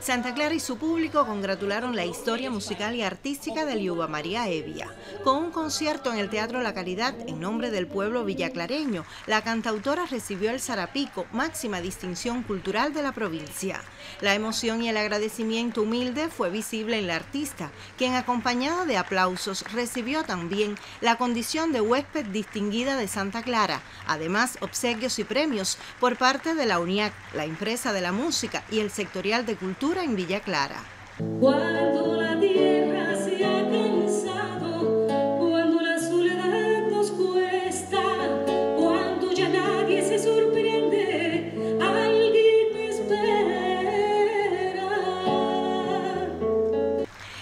Santa Clara y su público congratularon la historia musical y artística de Liuba María Evia. Con un concierto en el Teatro La Caridad en nombre del pueblo villaclareño, la cantautora recibió el Zarapico, máxima distinción cultural de la provincia. La emoción y el agradecimiento humilde fue visible en la artista, quien acompañada de aplausos recibió también la condición de huésped distinguida de Santa Clara, además obsequios y premios por parte de la UNIAC, la empresa de la música y el sectorial de cultura en Villa Clara.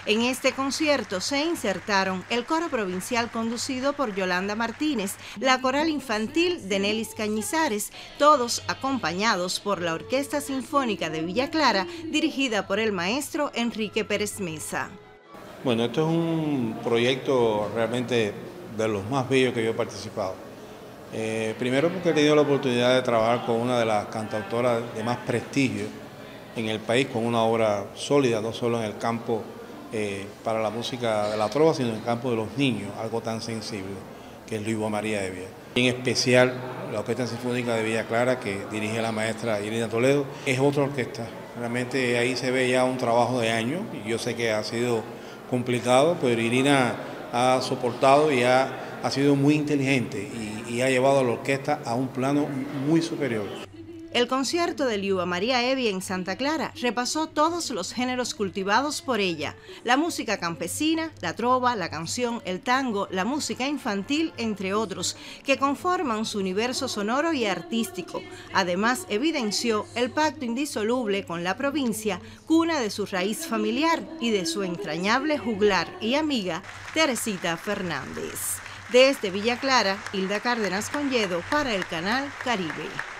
En este concierto se insertaron el coro provincial conducido por Yolanda Martínez, la coral infantil de Nelis Cañizares, todos acompañados por la Orquesta Sinfónica de Villa Clara, dirigida por el maestro Enrique Pérez Mesa. Bueno, esto es un proyecto realmente de los más bellos que yo he participado. Eh, primero porque he tenido la oportunidad de trabajar con una de las cantautoras de más prestigio en el país, con una obra sólida, no solo en el campo eh, para la música de la trova, sino en el campo de los niños, algo tan sensible, que es Luis María Evia. En especial la Orquesta Sinfónica de Villa Clara, que dirige la maestra Irina Toledo, es otra orquesta. Realmente ahí se ve ya un trabajo de años, y yo sé que ha sido complicado, pero Irina ha soportado y ha, ha sido muy inteligente y ha llevado a la orquesta a un plano muy superior. El concierto de Liuba María Evi en Santa Clara repasó todos los géneros cultivados por ella, la música campesina, la trova, la canción, el tango, la música infantil, entre otros, que conforman su universo sonoro y artístico. Además, evidenció el pacto indisoluble con la provincia, cuna de su raíz familiar y de su entrañable juglar y amiga, Teresita Fernández. Desde Villa Clara, Hilda Cárdenas Conyedo para el canal Caribe.